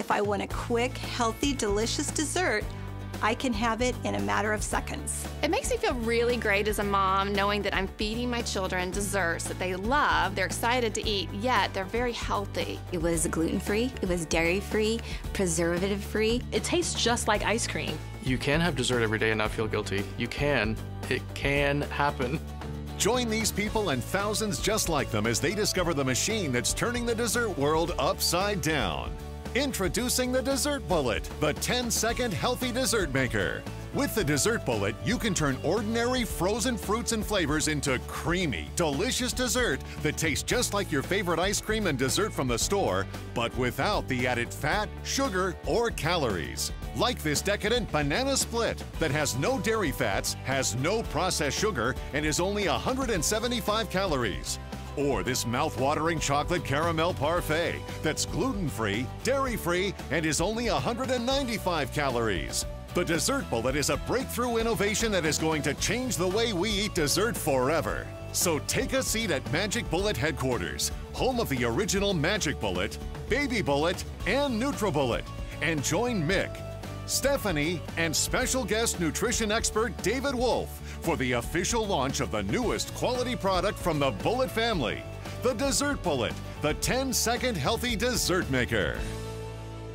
If I want a quick, healthy, delicious dessert, I can have it in a matter of seconds. It makes me feel really great as a mom knowing that I'm feeding my children desserts that they love, they're excited to eat, yet they're very healthy. It was gluten free, it was dairy free, preservative free. It tastes just like ice cream. You can have dessert every day and not feel guilty. You can. It can happen. Join these people and thousands just like them as they discover the machine that's turning the dessert world upside down. Introducing the Dessert Bullet, the 10 second healthy dessert maker. With the Dessert Bullet, you can turn ordinary frozen fruits and flavors into creamy, delicious dessert that tastes just like your favorite ice cream and dessert from the store, but without the added fat, sugar, or calories. Like this decadent banana split that has no dairy fats, has no processed sugar, and is only 175 calories. Or this mouth-watering chocolate caramel parfait that's gluten-free, dairy-free, and is only 195 calories. The Dessert Bullet is a breakthrough innovation that is going to change the way we eat dessert forever. So take a seat at Magic Bullet headquarters, home of the original Magic Bullet, Baby Bullet, and NutriBullet, and join Mick, Stephanie, and special guest nutrition expert David Wolfe for the official launch of the newest quality product from the Bullet family, the Dessert Bullet, the 10 second healthy dessert maker.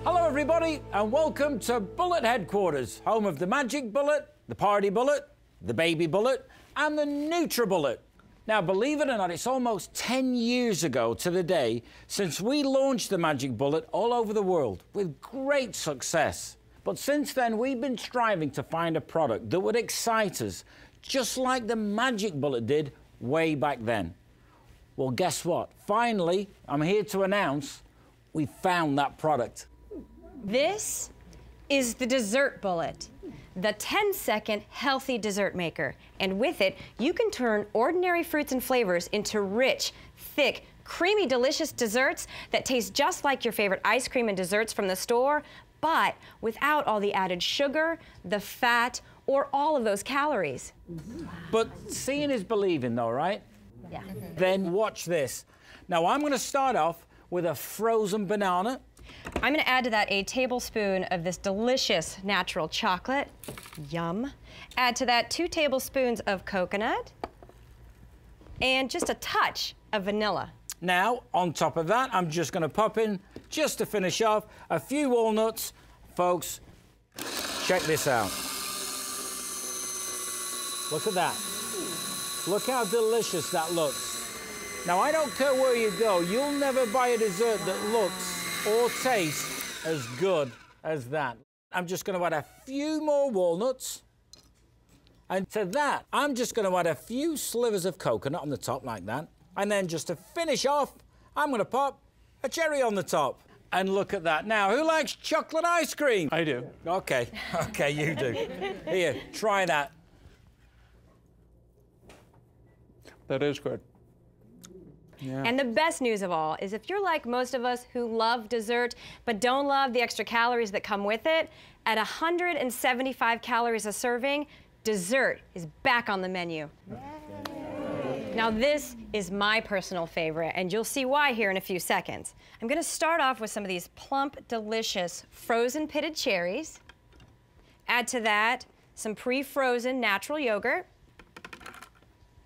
Hello, everybody, and welcome to Bullet Headquarters, home of the Magic Bullet, the Party Bullet, the Baby Bullet, and the NutriBullet. Now, believe it or not, it's almost 10 years ago to the day since we launched the Magic Bullet all over the world with great success. But since then, we've been striving to find a product that would excite us, just like the Magic Bullet did way back then. Well, guess what? Finally, I'm here to announce we found that product. This is the Dessert Bullet, the 10 second healthy dessert maker. And with it, you can turn ordinary fruits and flavors into rich, thick, creamy, delicious desserts that taste just like your favorite ice cream and desserts from the store, but without all the added sugar, the fat, or all of those calories. But seeing is believing, though, right? Yeah. Then watch this. Now, I'm going to start off with a frozen banana. I'm going to add to that a tablespoon of this delicious natural chocolate. Yum. Add to that two tablespoons of coconut and just a touch of vanilla. Now, on top of that, I'm just going to pop in, just to finish off, a few walnuts. Folks, check this out. Look at that. Look how delicious that looks. Now, I don't care where you go, you'll never buy a dessert that looks or tastes as good as that. I'm just going to add a few more walnuts. And to that, I'm just going to add a few slivers of coconut on the top like that. And then just to finish off, I'm going to pop a cherry on the top. And look at that. Now, who likes chocolate ice cream? I do. Okay, okay, you do. Here, try that. That is good. Yeah. And the best news of all is if you're like most of us who love dessert but don't love the extra calories that come with it, at 175 calories a serving, dessert is back on the menu. Now this is my personal favorite and you'll see why here in a few seconds. I'm gonna start off with some of these plump, delicious frozen pitted cherries. Add to that some pre-frozen natural yogurt.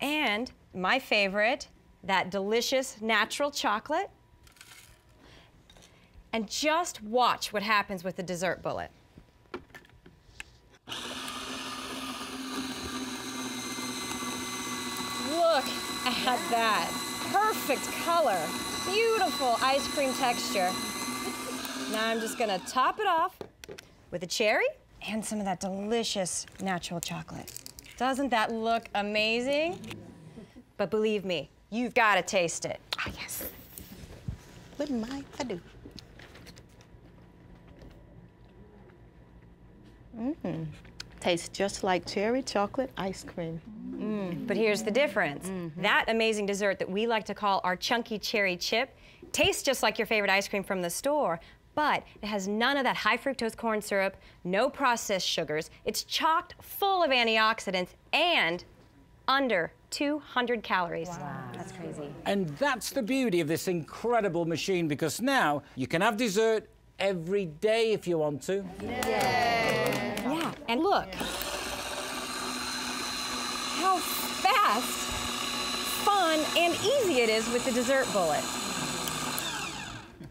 And my favorite, that delicious natural chocolate. And just watch what happens with the dessert bullet. Look at that. Perfect color. Beautiful ice cream texture. Now I'm just gonna top it off with a cherry and some of that delicious natural chocolate. Doesn't that look amazing? But believe me, you've got to taste it. Ah, yes. Wouldn't mind if I do. Mmm. Tastes just like cherry chocolate ice cream. Mm. But here's the difference. Mm -hmm. That amazing dessert that we like to call our chunky cherry chip tastes just like your favorite ice cream from the store, but it has none of that high fructose corn syrup, no processed sugars. It's chocked full of antioxidants and under 200 calories. Wow, that's crazy. And that's the beauty of this incredible machine because now you can have dessert every day if you want to. Yeah, and look how fast, fun, and easy it is with the dessert bullet.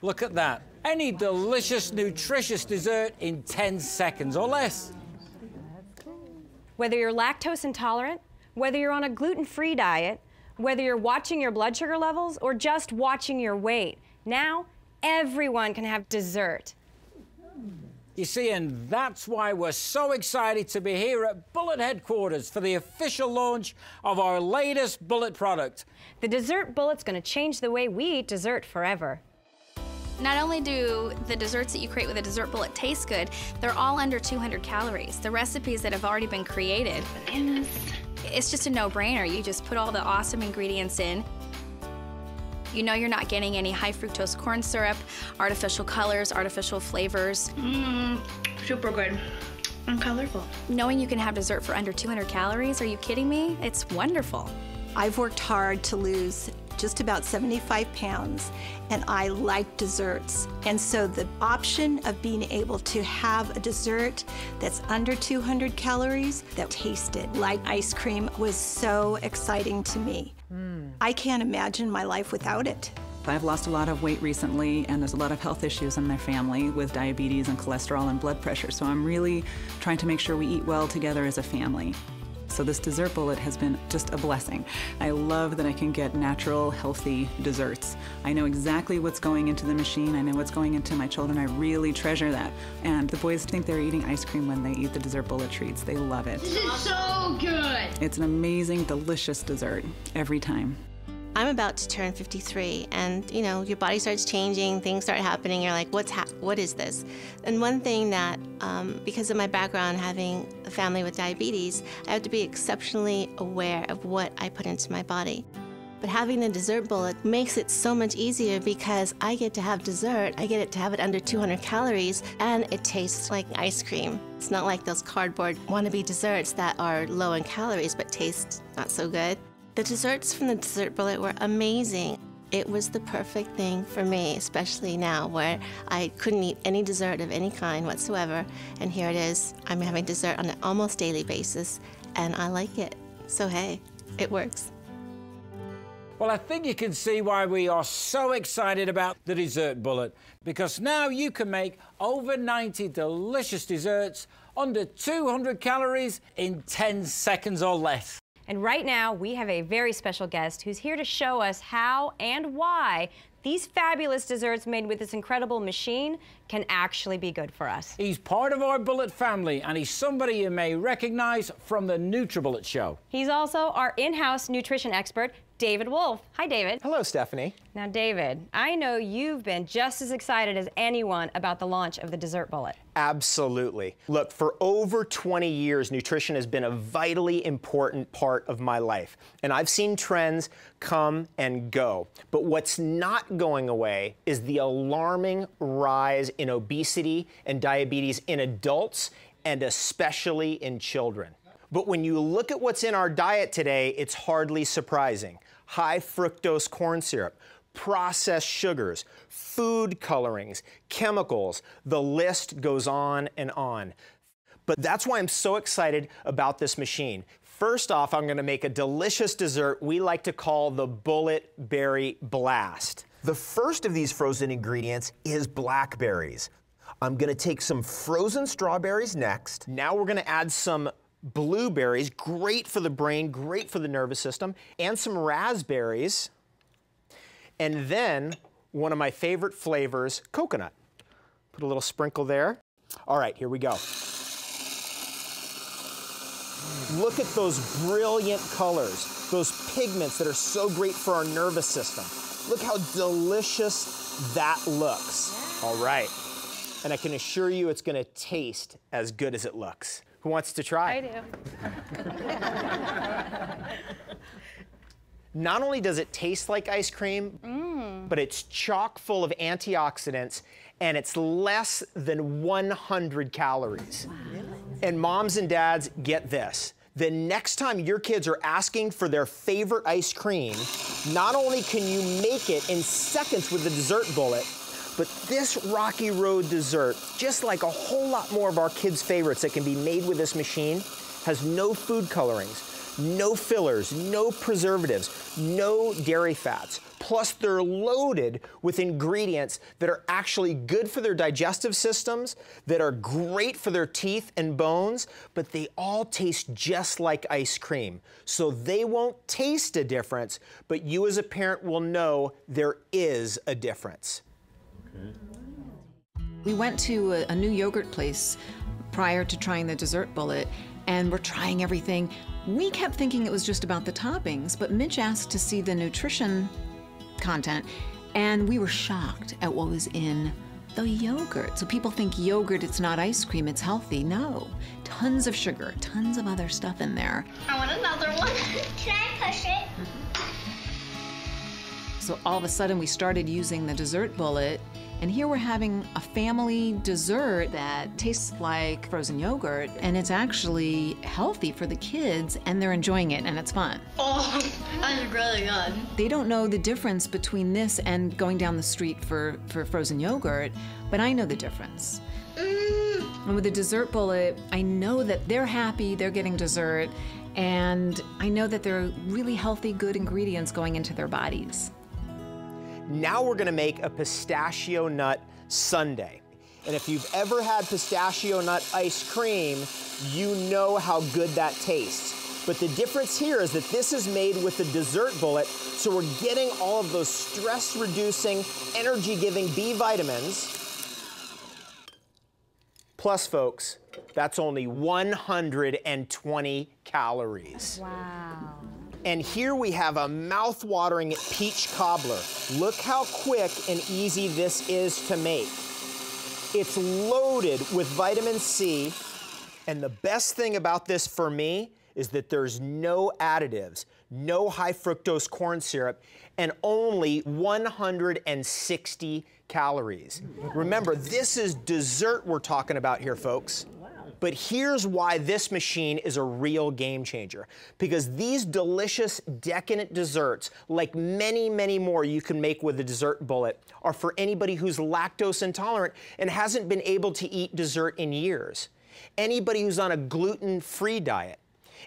Look at that. Any delicious, nutritious dessert in 10 seconds or less. Whether you're lactose intolerant, whether you're on a gluten free diet, whether you're watching your blood sugar levels, or just watching your weight, now everyone can have dessert. You see, and that's why we're so excited to be here at Bullet headquarters for the official launch of our latest Bullet product. The dessert bullet's gonna change the way we eat dessert forever. Not only do the desserts that you create with a dessert bullet taste good, they're all under 200 calories. The recipes that have already been created, it's just a no-brainer. You just put all the awesome ingredients in. You know you're not getting any high fructose corn syrup, artificial colors, artificial flavors. Mmm, super good and colorful. Knowing you can have dessert for under 200 calories, are you kidding me? It's wonderful. I've worked hard to lose just about 75 pounds, and I like desserts. And so the option of being able to have a dessert that's under 200 calories that tasted like ice cream was so exciting to me. Hmm. I can't imagine my life without it. I've lost a lot of weight recently, and there's a lot of health issues in my family with diabetes and cholesterol and blood pressure. So I'm really trying to make sure we eat well together as a family. So this dessert bullet has been just a blessing. I love that I can get natural, healthy desserts. I know exactly what's going into the machine. I know what's going into my children. I really treasure that. And the boys think they're eating ice cream when they eat the dessert bullet treats. They love it. This is so good. It's an amazing, delicious dessert every time. I'm about to turn 53, and you know, your body starts changing, things start happening. You're like, what's what is this? And one thing that, um, because of my background having a family with diabetes, I have to be exceptionally aware of what I put into my body. But having the dessert bullet makes it so much easier because I get to have dessert. I get it to have it under 200 calories, and it tastes like ice cream. It's not like those cardboard wannabe desserts that are low in calories but taste not so good. The desserts from the dessert bullet were amazing. It was the perfect thing for me, especially now where I couldn't eat any dessert of any kind whatsoever. And here it is. I'm having dessert on an almost daily basis, and I like it. So, hey, it works. Well, I think you can see why we are so excited about the dessert bullet because now you can make over 90 delicious desserts under 200 calories in 10 seconds or less. And right now, we have a very special guest who's here to show us how and why these fabulous desserts made with this incredible machine can actually be good for us. He's part of our Bullet family, and he's somebody you may recognize from the NutriBullet show. He's also our in-house nutrition expert, David Wolfe. Hi, David. Hello, Stephanie. Now, David, I know you've been just as excited as anyone about the launch of the dessert bullet. Absolutely. Look, for over 20 years, nutrition has been a vitally important part of my life. And I've seen trends come and go. But what's not going away is the alarming rise in obesity and diabetes in adults and especially in children. But when you look at what's in our diet today, it's hardly surprising. High fructose corn syrup, processed sugars, food colorings, chemicals, the list goes on and on. But that's why I'm so excited about this machine. First off, I'm gonna make a delicious dessert we like to call the Bullet Berry Blast. The first of these frozen ingredients is blackberries. I'm gonna take some frozen strawberries next. Now we're gonna add some blueberries, great for the brain, great for the nervous system, and some raspberries. And then one of my favorite flavors, coconut. Put a little sprinkle there. All right, here we go. Look at those brilliant colors, those pigments that are so great for our nervous system. Look how delicious that looks. All right. And I can assure you it's gonna taste as good as it looks. Who wants to try? I do. Not only does it taste like ice cream, mm. but it's chock full of antioxidants and it's less than 100 calories. And moms and dads, get this. The next time your kids are asking for their favorite ice cream, not only can you make it in seconds with the dessert bullet, But this Rocky Road dessert, just like a whole lot more of our kids' favorites that can be made with this machine, has no food colorings, no fillers, no preservatives, no dairy fats. Plus, they're loaded with ingredients that are actually good for their digestive systems, that are great for their teeth and bones, but they all taste just like ice cream. So they won't taste a difference, but you as a parent will know there is a difference. We went to a, a new yogurt place prior to trying the dessert bullet, and we're trying everything. We kept thinking it was just about the toppings, but Mitch asked to see the nutrition content, and we were shocked at what was in the yogurt. So people think yogurt, it's not ice cream, it's healthy. No, tons of sugar, tons of other stuff in there. I want another one. Can I push it? Mm-hmm. So all of a sudden we started using the dessert bullet, and here we're having a family dessert that tastes like frozen yogurt, and it's actually healthy for the kids, and they're enjoying it, and it's fun. Oh, that's really good. They don't know the difference between this and going down the street for, for frozen yogurt, but I know the difference. Mm. And with the dessert bullet, I know that they're happy, they're getting dessert, and I know that there are really healthy, good ingredients going into their bodies. Now we're gonna make a pistachio nut sundae. And if you've ever had pistachio nut ice cream, you know how good that tastes. But the difference here is that this is made with the dessert bullet, so we're getting all of those stress reducing, energy giving B vitamins. Plus, folks, that's only 120 calories. Wow. And here we have a mouth-watering peach cobbler. Look how quick and easy this is to make. It's loaded with vitamin C, and the best thing about this for me is that there's no additives, no high fructose corn syrup, and only 160 calories. Remember, this is dessert we're talking about here, folks. But here's why this machine is a real game changer. Because these delicious, decadent desserts, like many, many more you can make with a dessert bullet, are for anybody who's lactose intolerant and hasn't been able to eat dessert in years. Anybody who's on a gluten free diet.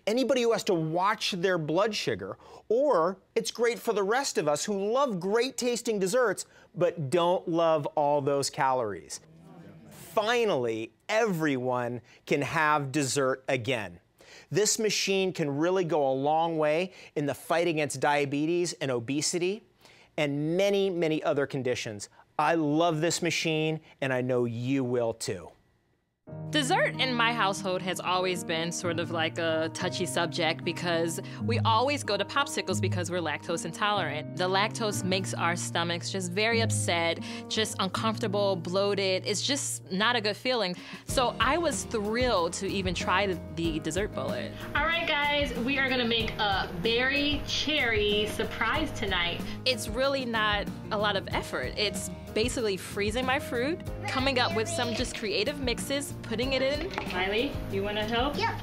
Anybody who has to watch their blood sugar, or it's great for the rest of us who love great tasting desserts but don't love all those calories finally, everyone can have dessert again. This machine can really go a long way in the fight against diabetes and obesity and many, many other conditions. I love this machine, and I know you will too. Dessert in my household has always been sort of like a touchy subject because we always go to popsicles because we're lactose intolerant. The lactose makes our stomachs just very upset, just uncomfortable, bloated. It's just not a good feeling. So I was thrilled to even try the, the dessert bullet. All right, guys, we are gonna make a berry cherry surprise tonight. It's really not a lot of effort. It's basically freezing my fruit, coming up with some just creative mixes, putting it in. Miley, you wanna help? Yep.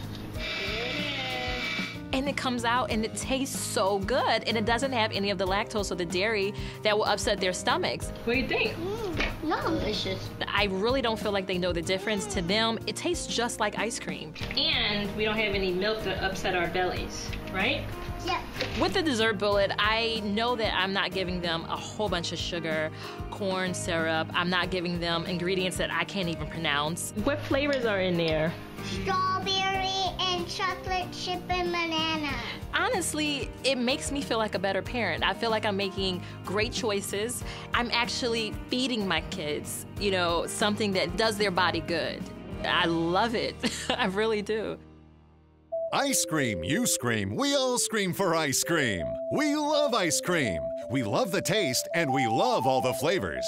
And it comes out and it tastes so good and it doesn't have any of the lactose or the dairy that will upset their stomachs. What do you think? Mm, delicious. I really don't feel like they know the difference. To them, it tastes just like ice cream. And we don't have any milk to upset our bellies, right? Yep. With the dessert bullet, I know that I'm not giving them a whole bunch of sugar, corn syrup. I'm not giving them ingredients that I can't even pronounce. What flavors are in there? Strawberry and chocolate chip and banana. Honestly, it makes me feel like a better parent. I feel like I'm making great choices. I'm actually feeding my kids, you know, something that does their body good. I love it. I really do. Ice cream, you scream, we all scream for ice cream. We love ice cream. We love the taste and we love all the flavors.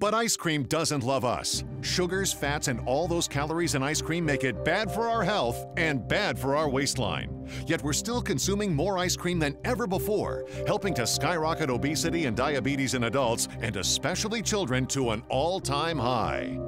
But ice cream doesn't love us. Sugars, fats, and all those calories in ice cream make it bad for our health and bad for our waistline. Yet we're still consuming more ice cream than ever before, helping to skyrocket obesity and diabetes in adults and especially children to an all time high.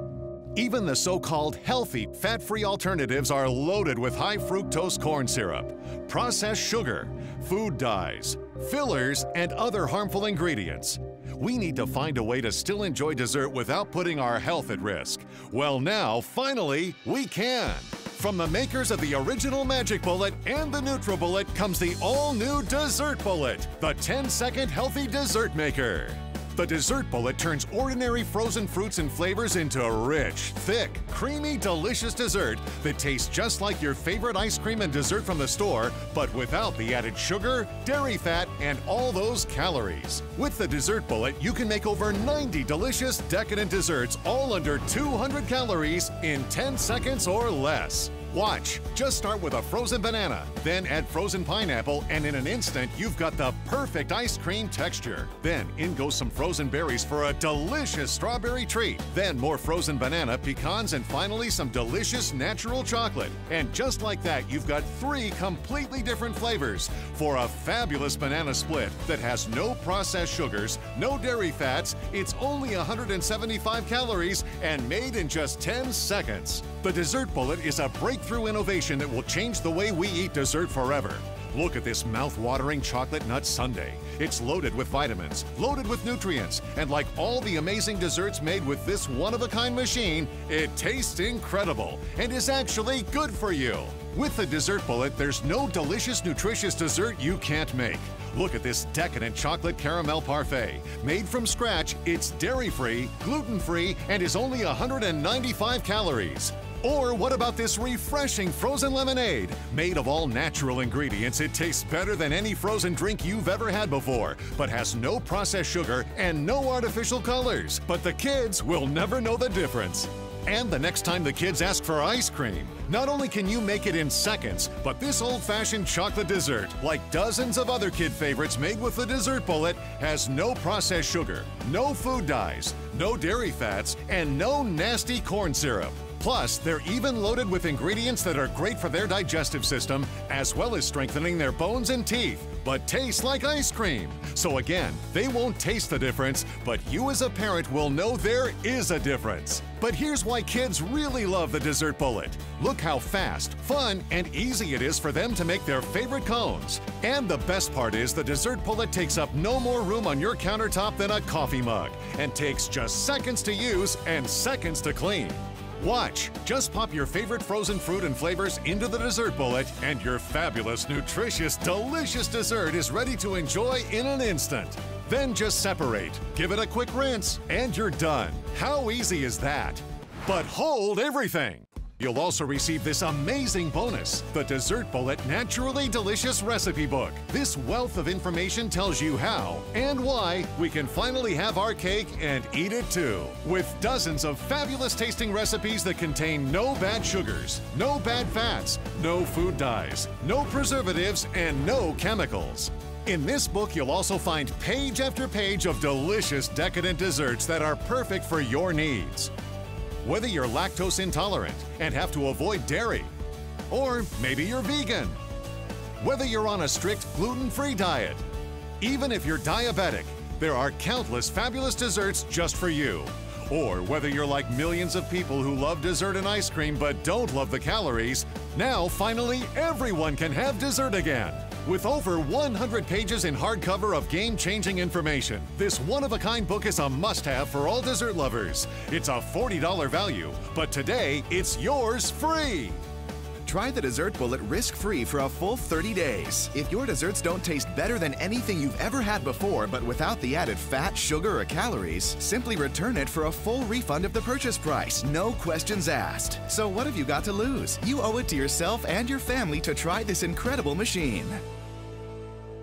Even the so called healthy, fat free alternatives are loaded with high fructose corn syrup, processed sugar, food dyes, fillers, and other harmful ingredients. we need to find a way to still enjoy dessert without putting our health at risk. Well, now, finally, we can. From the makers of the original Magic Bullet and the NutriBullet comes the all-new Dessert Bullet, the 10-second healthy dessert maker. The Dessert Bullet turns ordinary frozen fruits and flavors into a rich, thick, creamy, delicious dessert that tastes just like your favorite ice cream and dessert from the store, but without the added sugar, dairy fat, and all those calories. With the Dessert Bullet, you can make over 90 delicious, decadent desserts all under 200 calories in 10 seconds or less. Watch. Just start with a frozen banana, then add frozen pineapple, and in an instant, you've got the perfect ice cream texture. Then in goes some frozen berries for a delicious strawberry treat. Then more frozen banana, pecans, and finally some delicious natural chocolate. And just like that, you've got three completely different flavors for a fabulous banana split that has no processed sugars, no dairy fats, it's only 175 calories, and made in just 10 seconds. The Dessert Bullet is a breakthrough innovation that will change the way we eat dessert forever. Look at this mouth-watering chocolate nut sundae. It's loaded with vitamins, loaded with nutrients, and like all the amazing desserts made with this one-of-a-kind machine, it tastes incredible and is actually good for you. With the Dessert Bullet, there's no delicious, nutritious dessert you can't make. Look at this decadent chocolate caramel parfait. Made from scratch, it's dairy-free, gluten-free, and is only 195 calories. Or what about this refreshing frozen lemonade? Made of all natural ingredients, it tastes better than any frozen drink you've ever had before, but has no processed sugar and no artificial colors. But the kids will never know the difference. And the next time the kids ask for ice cream, not only can you make it in seconds, but this old fashioned chocolate dessert, like dozens of other kid favorites made with the dessert bullet, has no processed sugar, no food dyes, no dairy fats, and no nasty corn syrup. Plus, they're even loaded with ingredients that are great for their digestive system, as well as strengthening their bones and teeth, but taste like ice cream. So again, they won't taste the difference, but you as a parent will know there is a difference. But here's why kids really love the Dessert Bullet. Look how fast, fun, and easy it is for them to make their favorite cones. And the best part is the Dessert Bullet takes up no more room on your countertop than a coffee mug and takes just seconds to use and seconds to clean. Watch. Just pop your favorite frozen fruit and flavors into the dessert bullet, and your fabulous, nutritious, delicious dessert is ready to enjoy in an instant. Then just separate, give it a quick rinse, and you're done. How easy is that? But hold everything! You'll also receive this amazing bonus the Dessert Bullet Naturally Delicious Recipe Book. This wealth of information tells you how and why we can finally have our cake and eat it too. With dozens of fabulous tasting recipes that contain no bad sugars, no bad fats, no food dyes, no preservatives, and no chemicals. In this book, you'll also find page after page of delicious decadent desserts that are perfect for your needs. Whether you're lactose intolerant and have to avoid dairy, or maybe you're vegan, whether you're on a strict gluten free diet, even if you're diabetic, there are countless fabulous desserts just for you. Or whether you're like millions of people who love dessert and ice cream but don't love the calories, now finally everyone can have dessert again. With over 100 pages in hardcover of game changing information, this one of a kind book is a must have for all dessert lovers. It's a $40 value, but today it's yours free. Try the Dessert Bullet risk free for a full 30 days. If your desserts don't taste better than anything you've ever had before, but without the added fat, sugar, or calories, simply return it for a full refund of the purchase price. No questions asked. So, what have you got to lose? You owe it to yourself and your family to try this incredible machine.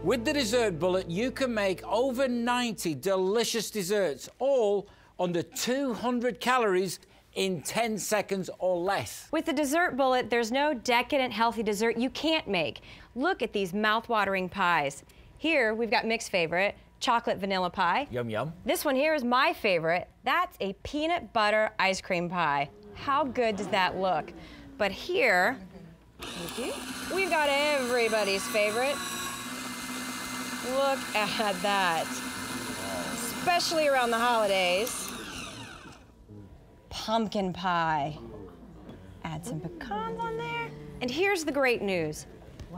With the dessert bullet, you can make over 90 delicious desserts, all under 200 calories in 10 seconds or less. With the dessert bullet, there's no decadent, healthy dessert you can't make. Look at these mouth-watering pies. Here, we've got Mick's favorite, chocolate vanilla pie. Yum, yum. This one here is my favorite. That's a peanut butter ice cream pie. How good does that look? But here, we've got everybody's favorite. Look at that. Especially around the holidays. Pumpkin pie. Add some pecans on there. And here's the great news.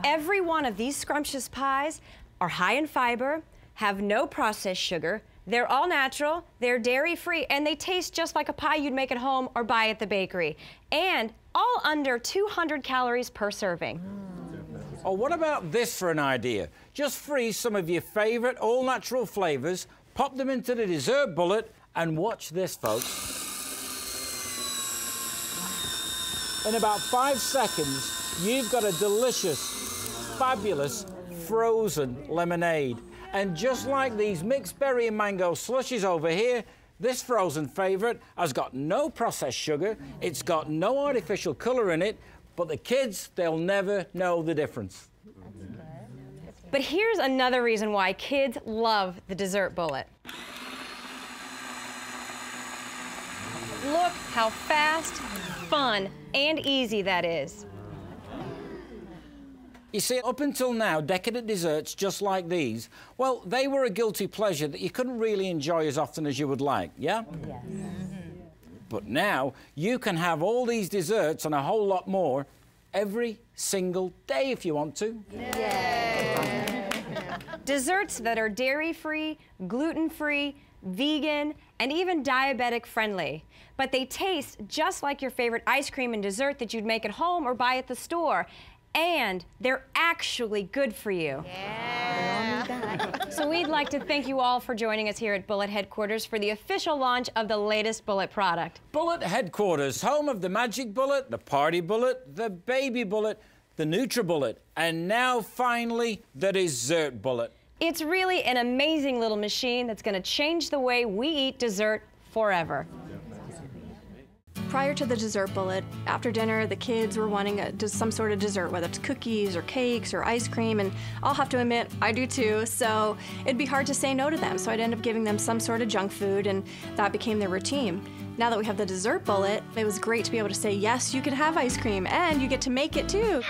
Every one of these scrumptious pies are high in fiber, have no processed sugar, They're all natural, they're dairy free, and they taste just like a pie you'd make at home or buy at the bakery. And all under 200 calories per serving. Or Oh, what about this for an idea? Just freeze some of your favorite all natural flavors, pop them into the dessert bullet, and watch this, folks. In about five seconds, you've got a delicious, fabulous frozen lemonade. And just like these mixed berry and mango slushies over here, this frozen favorite has got no processed sugar, it's got no artificial color in it, but the kids, they'll never know the difference. But here's another reason why kids love the dessert bullet. Look how fast, fun, and easy that is. You see, up until now, decadent desserts just like these, well, they were a guilty pleasure that you couldn't really enjoy as often as you would like, yeah? Yes. Mm-hmm. But now, you can have all these desserts and a whole lot more every single day if you want to. Desserts that are dairy free, gluten free, vegan, and even diabetic friendly. But they taste just like your favorite ice cream and dessert that you'd make at home or buy at the store. And they're actually good for you. Yeah. So we'd like to thank you all for joining us here at Bullet Headquarters for the official launch of the latest Bullet product. Bullet Headquarters, home of the Magic Bullet, the Party Bullet, the Baby Bullet, the NutriBullet, and now finally the Dessert Bullet. It's really an amazing little machine that's going to change the way we eat dessert forever. Prior to the dessert bullet, after dinner, the kids were wanting a, some sort of dessert, whether it's cookies or cakes or ice cream, and I'll have to admit, I do too, so it'd be hard to say no to them. So I'd end up giving them some sort of junk food, and that became their routine. Now that we have the dessert bullet, it was great to be able to say, yes, you can have ice cream, and you get to make it too.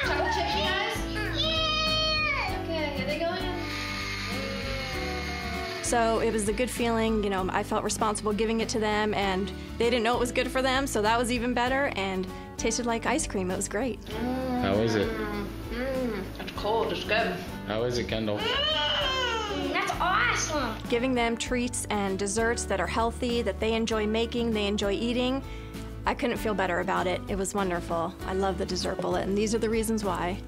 So it was a good feeling, you know, I felt responsible giving it to them, and they didn't know it was good for them, so that was even better, and tasted like ice cream. It was great. How is it? Mmm, it's cold, it's good. How is it, Kendall? Mmm, that's awesome. Giving them treats and desserts that are healthy, that they enjoy making, they enjoy eating. I couldn't feel better about it. It was wonderful. I love the dessert bullet, and these are the reasons why.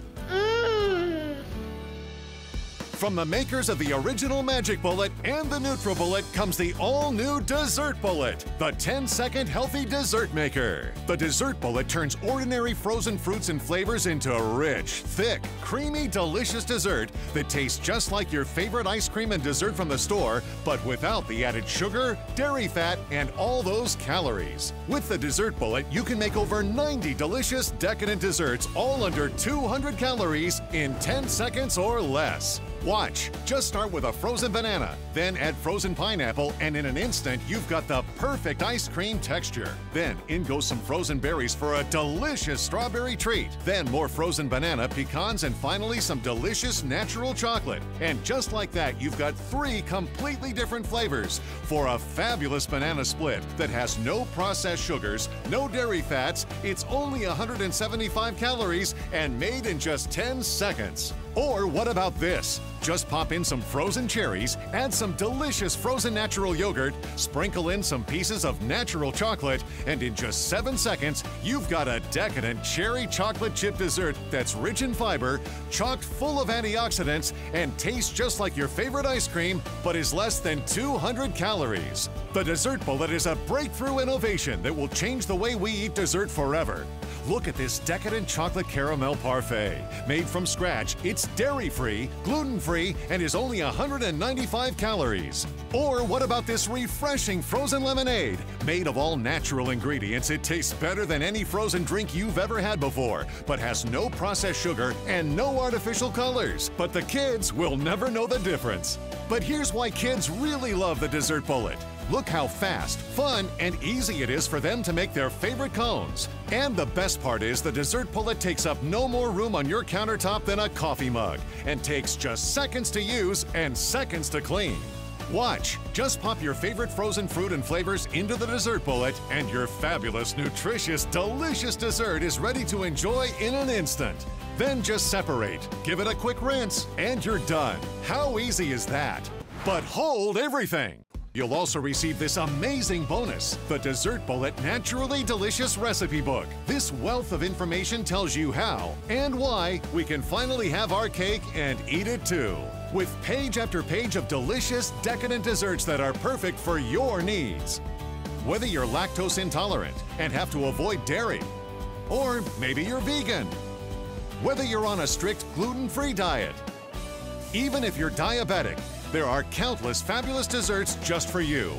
From the makers of the original Magic Bullet and the NutriBullet comes the all-new Dessert Bullet, the 10-second healthy dessert maker. The Dessert Bullet turns ordinary frozen fruits and flavors into a rich, thick, creamy, delicious dessert that tastes just like your favorite ice cream and dessert from the store, but without the added sugar, dairy fat, and all those calories. With the Dessert Bullet, you can make over 90 delicious, decadent desserts all under 200 calories in 10 seconds or less. Watch. Just start with a frozen banana, then add frozen pineapple, and in an instant, you've got the perfect ice cream texture. Then in goes some frozen berries for a delicious strawberry treat. Then more frozen banana, pecans, and finally some delicious natural chocolate. And just like that, you've got three completely different flavors for a fabulous banana split that has no processed sugars, no dairy fats, it's only 175 calories, and made in just 10 seconds. Or what about this? Just pop in some frozen cherries, add some delicious frozen natural yogurt, sprinkle in some pieces of natural chocolate, and in just seven seconds, you've got a decadent cherry chocolate chip dessert that's rich in fiber, chocked full of antioxidants, and tastes just like your favorite ice cream, but is less than 200 calories. The Dessert Bullet is a breakthrough innovation that will change the way we eat dessert forever. Look at this decadent chocolate caramel parfait. Made from scratch, it's dairy free, gluten free, and is only 195 calories. Or what about this refreshing frozen lemonade? Made of all natural ingredients, it tastes better than any frozen drink you've ever had before, but has no processed sugar and no artificial colors. But the kids will never know the difference. But here's why kids really love the Dessert Bullet. Look how fast, fun, and easy it is for them to make their favorite cones. And the best part is the dessert bullet takes up no more room on your countertop than a coffee mug and takes just seconds to use and seconds to clean. Watch. Just pop your favorite frozen fruit and flavors into the dessert bullet, and your fabulous, nutritious, delicious dessert is ready to enjoy in an instant. Then just separate, give it a quick rinse, and you're done. How easy is that? But hold everything! You'll also receive this amazing bonus the Dessert Bullet Naturally Delicious Recipe Book. This wealth of information tells you how and why we can finally have our cake and eat it too. With page after page of delicious, decadent desserts that are perfect for your needs. Whether you're lactose intolerant and have to avoid dairy, or maybe you're vegan, whether you're on a strict gluten free diet, even if you're diabetic, there are countless fabulous desserts just for you.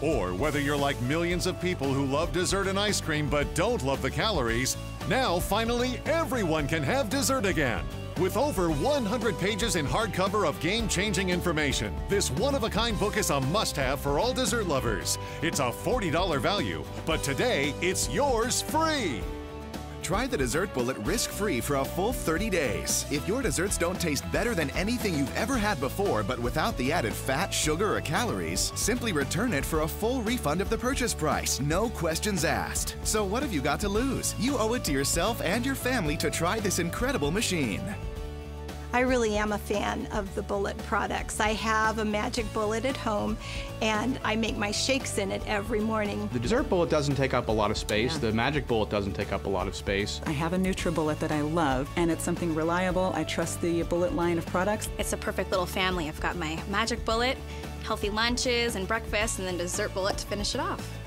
Or whether you're like millions of people who love dessert and ice cream but don't love the calories, now finally everyone can have dessert again. With over 100 pages in hardcover of game changing information, this one of a kind book is a must have for all dessert lovers. It's a $40 value, but today it's yours free. Try the Dessert Bullet risk free for a full 30 days. If your desserts don't taste better than anything you've ever had before, but without the added fat, sugar, or calories, simply return it for a full refund of the purchase price. No questions asked. So, what have you got to lose? You owe it to yourself and your family to try this incredible machine. I really am a fan of the Bullet products. I have a magic bullet at home and I make my shakes in it every morning. The dessert bullet doesn't take up a lot of space. The magic bullet doesn't take up a lot of space. I have a NutriBullet that I love, and it's something reliable. I trust the Bullet line of products. It's a perfect little family. I've got my magic bullet, healthy lunches and breakfast, and then dessert bullet to finish it off.